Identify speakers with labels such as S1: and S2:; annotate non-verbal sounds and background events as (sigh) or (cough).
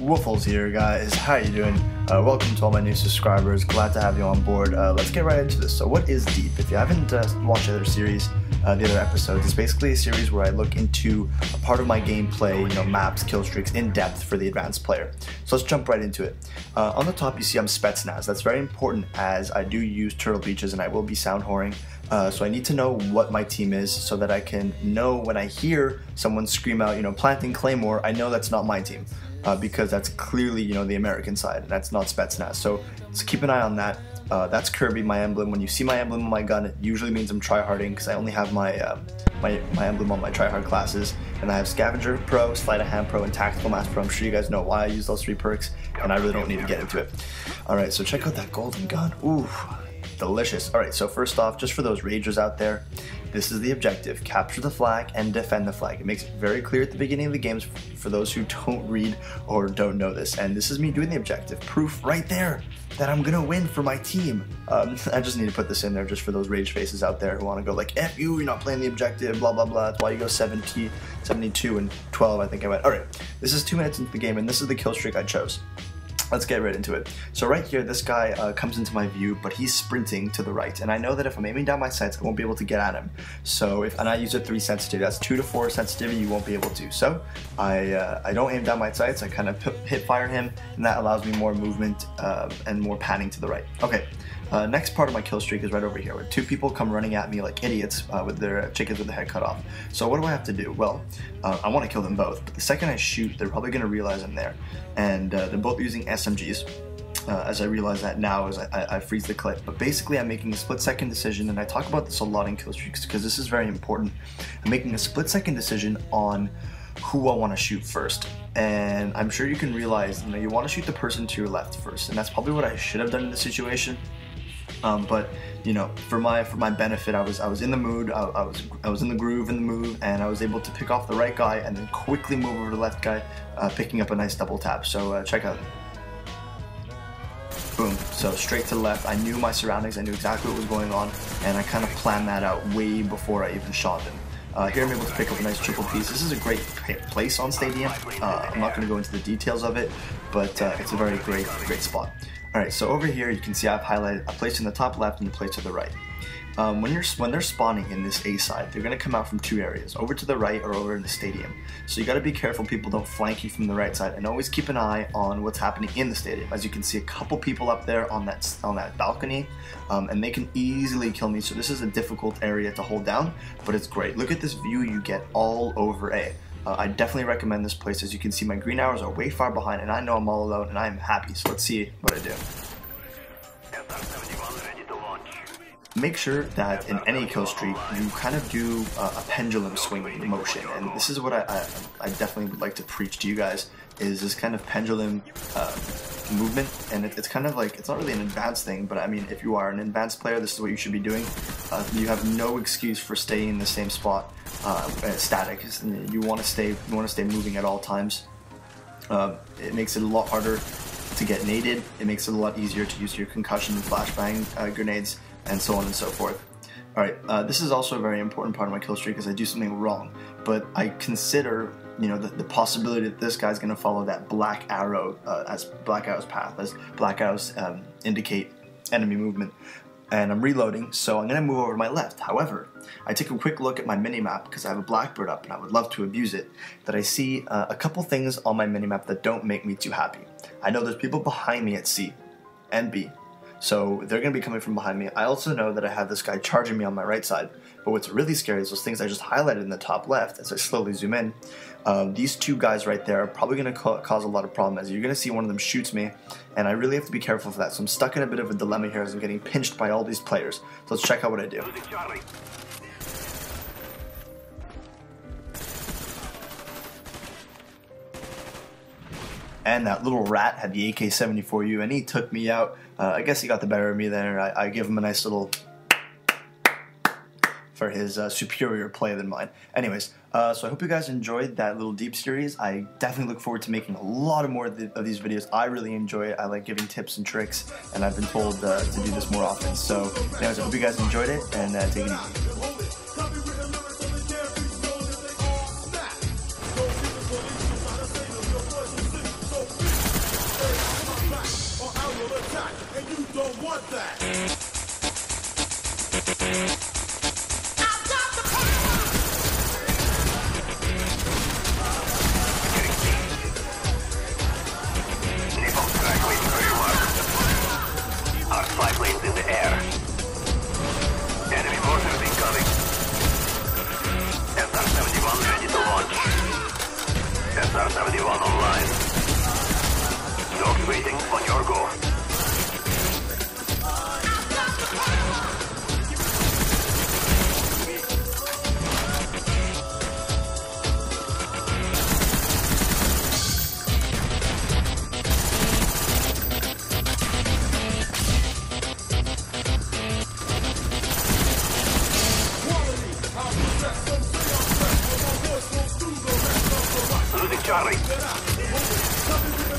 S1: Woofless here, guys. How you doing? Uh, welcome to all my new subscribers. Glad to have you on board. Uh, let's get right into this. So, what is Deep? If you haven't uh, watched the other series, uh, the other episodes, it's basically a series where I look into a part of my gameplay, you know, maps, kill streaks in depth for the advanced player. So let's jump right into it. Uh, on the top, you see I'm Spetsnaz. That's very important as I do use turtle beaches and I will be sound whoring. Uh, so I need to know what my team is so that I can know when I hear someone scream out, you know, planting Claymore, I know that's not my team uh, because that's clearly, you know, the American side. And that's not Spetsnaz. So, so keep an eye on that. Uh, that's Kirby, my emblem. When you see my emblem on my gun, it usually means I'm tryharding because I only have my, uh, my my emblem on my tryhard classes. And I have Scavenger Pro, Sleight of Hand Pro, and Tactical Mask Pro. I'm sure you guys know why I use those three perks, and I really don't need to get into it. All right, so check out that golden gun. Ooh, delicious. All right, so first off, just for those ragers out there, this is the objective, capture the flag and defend the flag. It makes it very clear at the beginning of the games for those who don't read or don't know this. And this is me doing the objective, proof right there that I'm gonna win for my team. Um, (laughs) I just need to put this in there just for those rage faces out there who wanna go like, F you, you're not playing the objective, blah, blah, blah. That's why you go 70, 72 and 12, I think I went. All right, this is two minutes into the game and this is the kill streak I chose let's get right into it. So right here, this guy uh, comes into my view, but he's sprinting to the right. And I know that if I'm aiming down my sights, I won't be able to get at him. So if, and I use a three sensitivity, that's two to four sensitivity, you won't be able to. So I, uh, I don't aim down my sights, I kind of hip fire him, and that allows me more movement uh, and more panning to the right. Okay, uh, next part of my kill streak is right over here, where two people come running at me like idiots uh, with their chickens with the head cut off. So what do I have to do? Well, uh, I want to kill them both, but the second I shoot, they're probably going to realize I'm there. And uh, they're both using SMGs. Uh, as I realize that now as I, I, freeze the clip. But basically I'm making a split second decision and I talk about this a lot in kill streaks because this is very important. I'm making a split second decision on who I want to shoot first. And I'm sure you can realize, you know, you want to shoot the person to your left first. And that's probably what I should have done in this situation. Um, but you know, for my for my benefit, I was I was in the mood, I, I, was I was in the groove in the move, and I was able to pick off the right guy and then quickly move over to the left guy, uh, picking up a nice double tap. So uh, check out. Boom. So straight to the left. I knew my surroundings. I knew exactly what was going on, and I kind of planned that out way before I even shot them. Uh, here I'm able to pick up a nice triple piece. This is a great place on Stadium. Uh, I'm not going to go into the details of it, but uh, it's a very great, great spot. Alright, so over here you can see I've highlighted a place in the top left and a place to the right. Um, when you're when they're spawning in this A side, they're gonna come out from two areas, over to the right or over in the stadium. So you gotta be careful people don't flank you from the right side, and always keep an eye on what's happening in the stadium. As you can see, a couple people up there on that on that balcony, um, and they can easily kill me. So this is a difficult area to hold down, but it's great. Look at this view you get all over A. Uh, I definitely recommend this place. As you can see, my green arrows are way far behind, and I know I'm all alone, and I am happy. So let's see what I do. Make sure that in any kill streak, you kind of do a pendulum swing motion, and this is what I, I, I, definitely would like to preach to you guys, is this kind of pendulum uh, movement, and it, it's kind of like, it's not really an advanced thing, but I mean, if you are an advanced player, this is what you should be doing. Uh, you have no excuse for staying in the same spot uh, static. You want to stay, you want to stay moving at all times. Uh, it makes it a lot harder to get naded. It makes it a lot easier to use your concussion and flashbang uh, grenades, and so on and so forth. Alright, uh, this is also a very important part of my kill streak because I do something wrong, but I consider you know the, the possibility that this guy's going to follow that black arrow uh, as black arrow's path, as black arrows um, indicate enemy movement and I'm reloading, so I'm going to move over to my left. However, I take a quick look at my minimap because I have a Blackbird up and I would love to abuse it, that I see uh, a couple things on my minimap that don't make me too happy. I know there's people behind me at C and B, so they're going to be coming from behind me. I also know that I have this guy charging me on my right side, but what's really scary is those things I just highlighted in the top left as I slowly zoom in. Um, these two guys right there are probably going to ca cause a lot of problems. you're going to see one of them shoots me and I really have to be careful for that. So I'm stuck in a bit of a dilemma here as I'm getting pinched by all these players. So let's check out what I do. And that little rat had the AK-74U and he took me out. Uh, I guess he got the better of me there. I, I give him a nice little for his uh, superior play than mine. Anyways, uh, so I hope you guys enjoyed that little deep series. I definitely look forward to making a lot of more of, the, of these videos. I really enjoy it. I like giving tips and tricks, and I've been told uh, to do this more often. So, anyways, I hope you guys enjoyed it, and uh, take it easy.
S2: Losing Charlie.